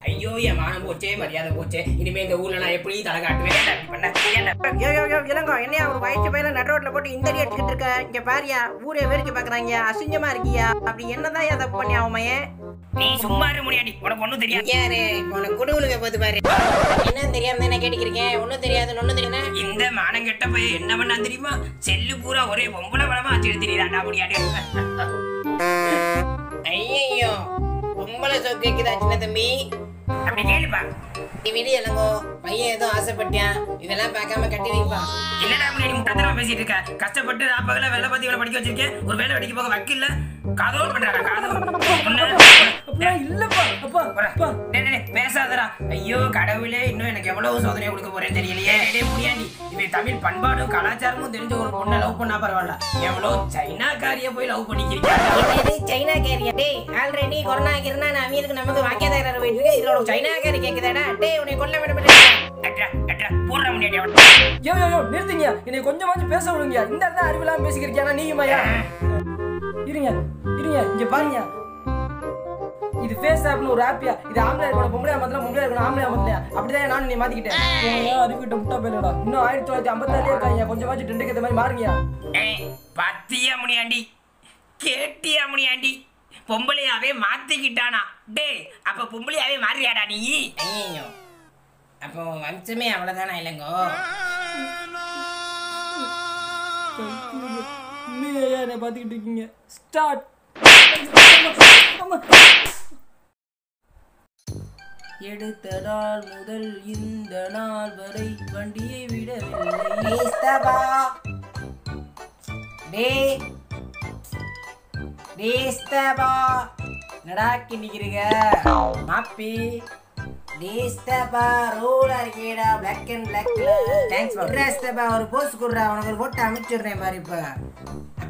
ஐயோ என் மானம் போச்சே மரியாதை போச்சே. இனிமே இந்த ஊர்ல நான் எப்படி தலை காட்டுவேன். இளங்கோ என்னையா ஒரு வயசு பையல நடு ரோட்ல போட்டு இந்த அடி அடிச்சுக்கிட்டு இருக்க? இங்க பாரியா ஊரே வேடிக்கை பாக்குறாங்க அசிங்கமா இருக்கியா? அப்படி என்னதான் தப்பு பண்ணி அவன் நீ சும்மா இருக்க முடியாடி உனக்கு ஒண்ணும் தெரியாது. யாரு? உனக்கு குடுகுலுக்க போது பாரு. என்ன தெரியாம தானே கேட்டுக்கிறீங்க ஒண்ணும் தெரியாது ஒண்ணும் தெரியாது. இந்த மானம் கெட்ட போய் என்ன பண்ணா தெரியுமா? செல்லு பூரா ஒரே பொம்பளை படமா வச்சுட்டு திரியாடா முடியாது. ஐயோ பொம்பளை சொக்கைக்குதா சின்ன தம்பி? அப்படி கேளுப்பா. நீ விடு இளங்கோ பையன் ஏதோ ஆசைப்பட்டியான் இதெல்லாம் பார்க்காம கட்டி வைப்பான் என்னடா முன்னாடி முட்டத்தனமா பேசிட்டு இருக்க? கஷ்டப்பட்டு ராப்பகல வேலை பார்த்து இவனை படிக்க வச்சிருக்கேன். ஒரு வேலை படிக்க போக வக்கில்ல. காதோல் பண்றாடா காதோல் இல்லப்பா அப்பா அப்பா. பேசாதடா. ஐயோ கடவுளே இன்னும் எனக்கு எவ்வளவு சோதனை கொடுக்க போறேன்னு தெரியலையே. டேய் முடியாண்டி இவன் தமிழ் பண்பாடும் கலாச்சாரமும் தெரிஞ்ச ஒரு பொண்ணை லவ் பண்ணா பரவாயில்ல. எவ்வளவு சைனாக்காரிய போய் லவ் பண்ணிக்கிறீங்க? இது சைனா கேரியா டேய் ஆல்ரெடி கொரோனா கிரணா அவங்களுக்கு நமக்கு வாக்கியதாரர் போயிட்டு இருக்கு இதுல ஒரு சைனா கேரி கேக்குதாடா? டேய் உன்னை கொல்ல விட நிறுத்துங்க. என்னை கொஞ்சமாச்சும் பேச விடுங்க இந்த இடத்துல அறிவில்லாம பேசிக்கிறீங்க நீங்கம்மாயா இருங்க இருங்க இங்க பாருங்க. இது ஃபேஸ் ஆப்னு ஒரு ஆப்பியா இது ஆம்பளை இருக்கணும் பொம்பளை மாத்தலாம் பொம்பளை இருக்கணும் ஆம்பளை மாத்தலையா? அப்படிதான் நானும் நீ மாத்திக்கிட்டேன். அறிவிட்ட முட்டா போயிடா இன்னும் ஆயிரத்தி தொள்ளாயிரத்தி ஐம்பத்தாலே இருக்காங்க கொஞ்சமாச்சும் டெண்டுக்கு ஏற்ற மாதிரி மாறுங்க பத்தியா முனியாண்டி? கேட்டியா முனியாண்டி? பொம்பளையாவே மாத்திக்கிட்டானா? டேய் அப்ப பொம்பளையாவே மாறியாடா நீ? அப்போ வம்சமே அவ்வளவுதானா இல்லைங்கோ என்னை பார்த்துக்கிட்டு இருக்கீங்க? ஸ்டார்ட் எடுத்த நாள் முதல் இந்த நாள் வரை வண்டியை விடவில்லை. நடா கிண்டிக்கிறீங்க மாப்பி டேஸ்தபா ரோலா இருக்கேடா பிளாக் அண்ட் பிளாக்ல தேங்க்ஸ் டேஸ்தபா ஒரு போஸ் குடுறா உனக்கு ஒரு போட்டு அமைச்சிடுறேன் பாரு இப்ப.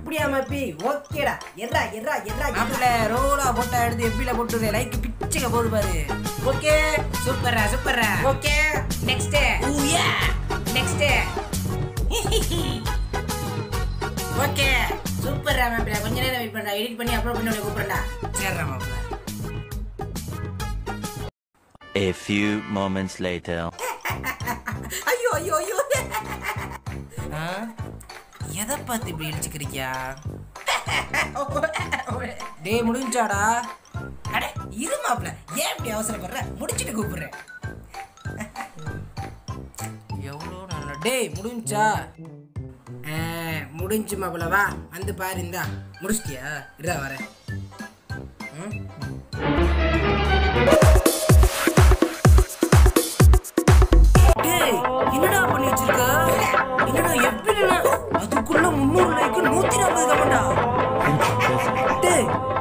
அப்படியா மாப்பி ஓகேடா. எர்ரா எர்ரா எர்ரா மாப்பிள்ள ரோலா போட்டா எடுத்து எப்பில போட்டு லைக் பிச்சுக்க போது பாரு. ஓகே. சூப்பர்ரா சூப்பர்ரா. ஓகே. நெக்ஸ்ட் ஊயா நெக்ஸ்ட் ஓகே. சூப்பர்ரா மாப்பிள்ள. கொஞ்ச நேரம் வெயிட் பண்ணா எடிட் பண்ணி அப்லோட் பண்ணி உனக்கு கூப்பிடுறா சேர்றா மாப்பிள்ள. A few moments later. ஐயோ ஐயோ ஐயோ. எதை பார்த்து இப்படி இடிச்சுக்கிறியா டேய் முடிஞ்சாடா? அட இரு மாப்பிள்ள ஏன் இப்படி அவசரப்படுற? முடிச்சிட்டு கூப்பிடுறேன். எவ்வளோ நல்ல. டேய் முடிஞ்சா? முடிஞ்சு மாப்பிள்ள வா. வந்து பாரு இந்தா. முடிச்சிட்டியா? இதா வரேன். ம்? டேய்